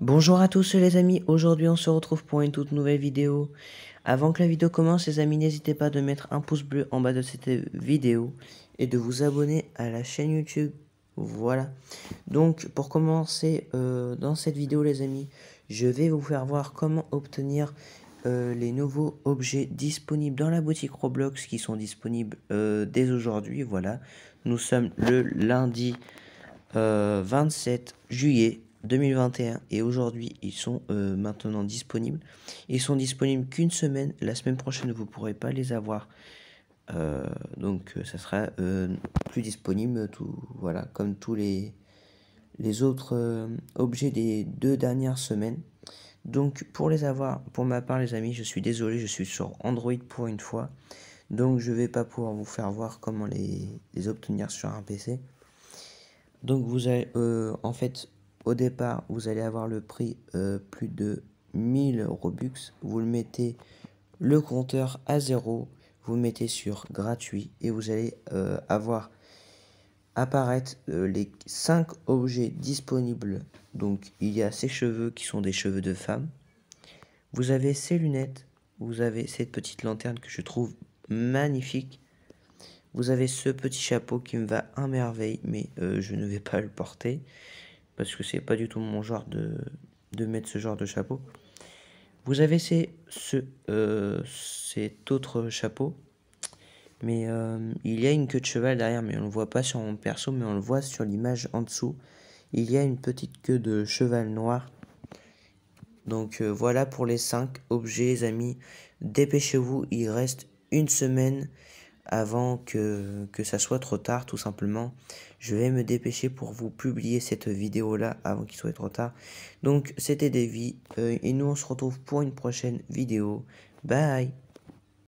Bonjour à tous les amis, aujourd'hui on se retrouve pour une toute nouvelle vidéo. Avant que la vidéo commence les amis, n'hésitez pas de mettre un pouce bleu en bas de cette vidéo et de vous abonner à la chaîne YouTube. Voilà. Donc pour commencer euh, dans cette vidéo les amis, je vais vous faire voir comment obtenir euh, les nouveaux objets disponibles dans la boutique Roblox qui sont disponibles euh, dès aujourd'hui. Voilà, nous sommes le lundi 27 juillet 2021 et aujourd'hui ils sont euh, maintenant disponibles. Ils sont disponibles qu'une semaine. La semaine prochaine vous pourrez pas les avoir. Euh, donc euh, ça sera plus disponible tout voilà comme tous les les autres objets des deux dernières semaines. Donc pour les avoir, pour ma part les amis, je suis désolé, je suis sur Android pour une fois. Donc je vais pas pouvoir vous faire voir comment les obtenir sur un PC. Donc vous avez en fait au départ, vous allez avoir le prix euh, plus de 1000 Robux. Vous le mettez le compteur à zéro. Vous mettez sur gratuit et vous allez euh, avoir apparaître euh, les 5 objets disponibles. Donc il y a ces cheveux qui sont des cheveux de femme. Vous avez ces lunettes. Vous avez cette petite lanterne que je trouve magnifique. Vous avez ce petit chapeau qui me va à merveille, mais je ne vais pas le porter parce que c'est pas du tout mon genre de, de, mettre ce genre de chapeau. Vous avez ces, ce, euh, cet autre chapeau, mais euh, il y a une queue de cheval derrière, mais on ne voit pas sur mon perso, mais on le voit sur l'image en dessous. Il y a une petite queue de cheval noir. Donc euh, voilà pour les 5 objets, amis. Dépêchez-vous, il reste une semaine avant que, que ça soit trop tard tout simplement. Je vais me dépêcher pour vous publier cette vidéo là avant qu'il soit trop tard. Donc c'était Davy euh, et nous on se retrouve pour une prochaine vidéo. Bye